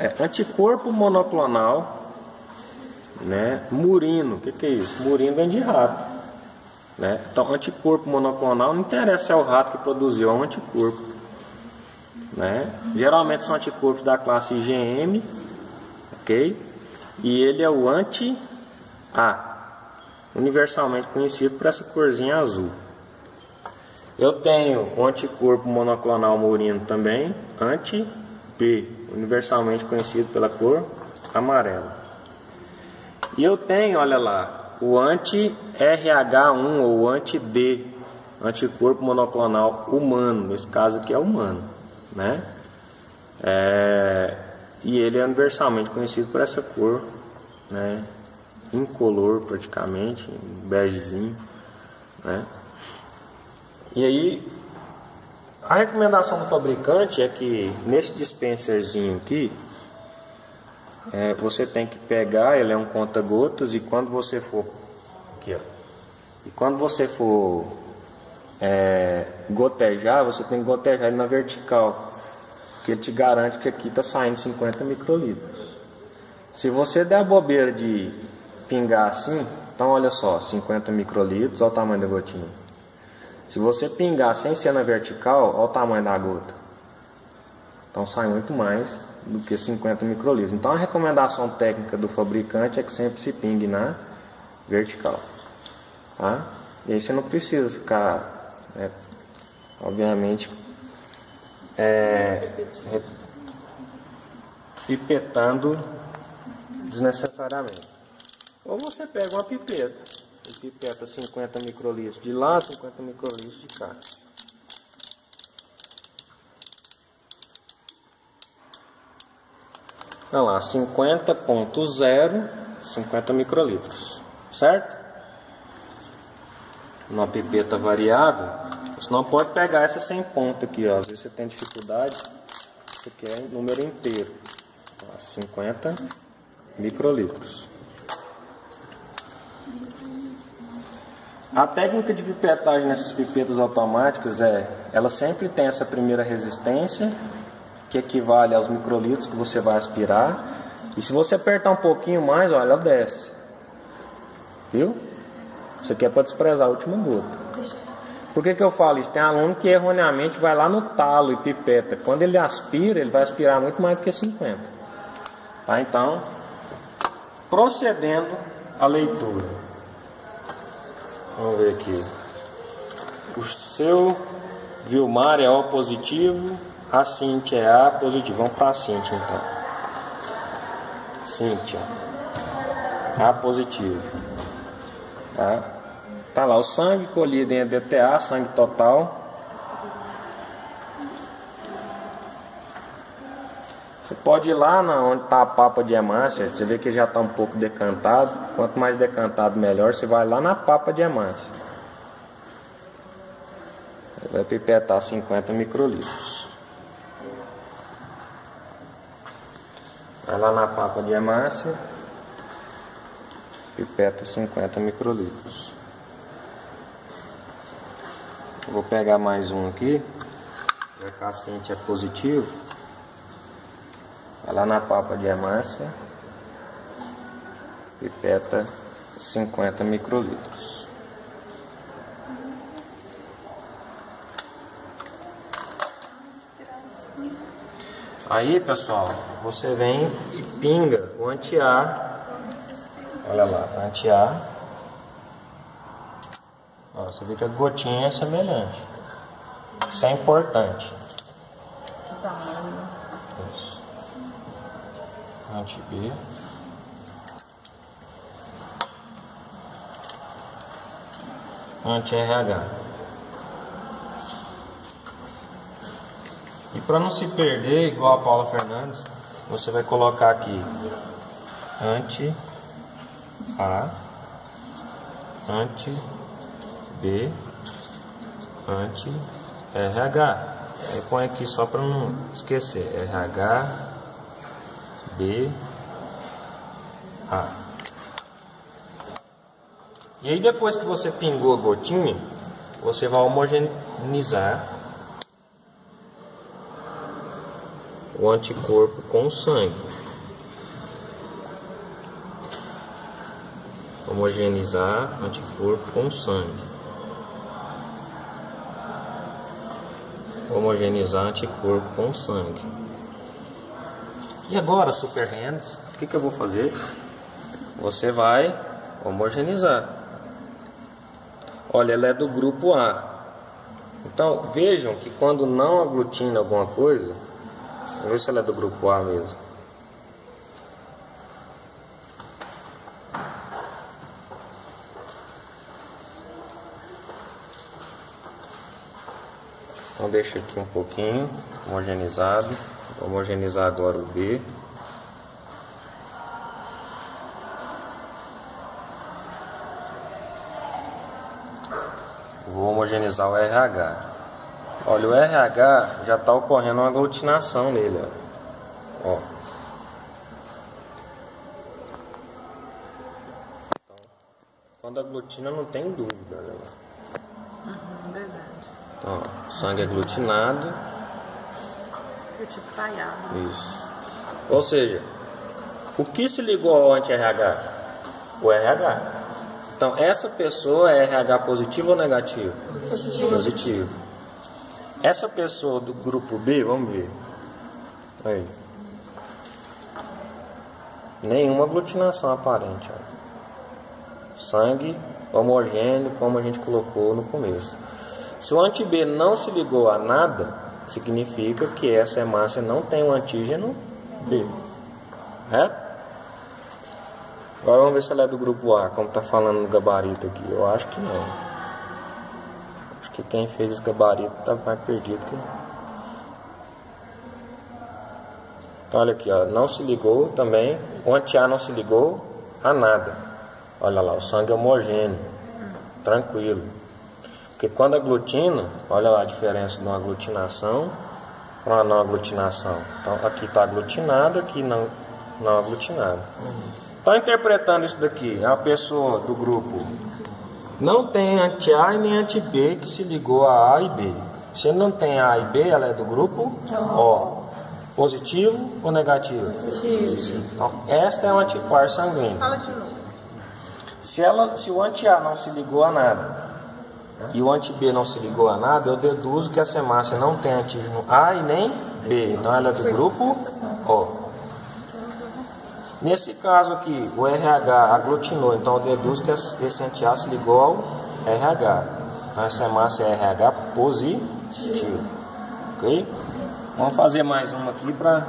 É anticorpo monoclonal, né? Murino, o que, que é isso? Murino vem de rato. Né? Então, anticorpo monoclonal não interessa se é o rato que produziu, é um anticorpo. Né? Geralmente são anticorpos da classe IgM, ok? E ele é o anti-A, universalmente conhecido por essa corzinha azul. Eu tenho o anticorpo monoclonal murino também, anti-B, universalmente conhecido pela cor amarela. E eu tenho, olha lá, o anti-RH1 ou anti-D, anticorpo monoclonal humano, nesse caso aqui é humano, né? É, e ele é universalmente conhecido por essa cor, né? Incolor praticamente, begezinho, né? E aí, a recomendação do fabricante é que nesse dispenserzinho aqui, é, você tem que pegar, ele é um conta-gotas, e quando você for. Aqui, ó. E quando você for é, gotejar, você tem que gotejar ele na vertical. Que ele te garante que aqui está saindo 50 microlitros. Se você der a bobeira de pingar assim, então olha só, 50 microlitros, olha o tamanho da gotinha. Se você pingar sem ser na vertical, olha o tamanho da gota. Então sai muito mais do que 50 microlitros. Então a recomendação técnica do fabricante é que sempre se pingue na vertical. Tá? E aí você não precisa ficar, é, obviamente, é, pipetando desnecessariamente. Ou você pega uma pipeta pipeta 50 microlitros de lá, 50 microlitros de cá. Olha lá, 50.0, 50 microlitros, certo? Uma pipeta variável, você não pode pegar essa sem ponta aqui, ó. às vezes você tem dificuldade, você quer número inteiro, 50 microlitros. A técnica de pipetagem nessas pipetas automáticas é, ela sempre tem essa primeira resistência, que equivale aos microlitros que você vai aspirar. E se você apertar um pouquinho mais, olha, ela desce. Viu? Isso aqui é para desprezar a última gota. Por que, que eu falo isso? Tem aluno que erroneamente vai lá no talo e pipeta. Quando ele aspira, ele vai aspirar muito mais do que 50. Tá? Então, procedendo à leitura. Vamos ver aqui. O seu Vilmar é O positivo, a Cintia é A positivo. Vamos para a Cintia então. Cíntia. A positivo. Tá? tá lá o sangue colhido em EDTA, sangue total. Você pode ir lá na, onde está a papa de hemácia, você vê que já está um pouco decantado. Quanto mais decantado, melhor. Você vai lá na papa de hemácia. Vai pipetar 50 microlitros. Vai lá na papa de hemácia. Pipeta 50 microlitros. Vou pegar mais um aqui. O paciente é positivo. Vai lá na papa de hemácia, pipeta 50 microlitros. Aí pessoal, você vem e pinga o anti-ar. Olha lá, anti-ar. Você vê que a gotinha é semelhante. Isso é importante. Isso anti-B. Anti-RH. E para não se perder, igual a Paula Fernandes, você vai colocar aqui anti-A, anti-B, anti-RH. Aí põe aqui só para não esquecer, RH, B, A. E aí depois que você pingou a gotinha, você vai homogeneizar o anticorpo com o sangue. Homogeneizar anticorpo com sangue. Homogeneizar anticorpo com sangue. E agora, Super Hands, o que, que eu vou fazer? Você vai homogeneizar. Olha, ela é do grupo A. Então, vejam que quando não aglutina alguma coisa, vamos ver se ela é do grupo A mesmo. Então deixa aqui um pouquinho homogeneizado. Homogeneizar agora o B. Vou homogeneizar o RH. Olha, o RH já está ocorrendo uma aglutinação nele. Ó. ó. Então, quando aglutina não tem dúvida. Né? Uhum, verdade. Então, ó, sangue aglutinado. É tipo talhado. Isso. Ou seja, o que se ligou ao anti-RH? O RH. Então, essa pessoa é RH positivo ou negativo? Positivo. Positivo. Essa pessoa do grupo B, vamos ver. Aí. Nenhuma aglutinação aparente. Ó. Sangue homogêneo, como a gente colocou no começo. Se o anti-B não se ligou a nada, significa que essa hemácia não tem um antígeno B. É? Agora vamos ver se ela é do grupo A, como está falando no gabarito aqui. Eu acho que não. Acho que quem fez esse gabarito está mais perdido que. Então, olha aqui, ó, não se ligou também. O anti-A não se ligou a nada. Olha lá, o sangue é homogêneo, tranquilo. Porque quando aglutina, olha lá a diferença de uma aglutinação para uma não aglutinação. Então aqui está aglutinado, aqui não, não aglutinado. Está interpretando isso daqui, a pessoa do grupo não tem anti-A e nem anti-B que se ligou a A e B. Se não tem A e B, ela é do grupo O. Positivo ou negativo? Positivo. Então, esta é um anticorpo sanguíneo. Fala de novo. Se, ela, se o anti-A não se ligou a nada e o anti-B não se ligou a nada, eu deduzo que essa hemácia não tem antígeno A e nem B. Então ela é do grupo O. Nesse caso aqui, o RH aglutinou, então eu deduzo que esse anti-A se ligou ao RH. Então essa hemácia é RH positivo. Ok? Vamos fazer mais uma aqui para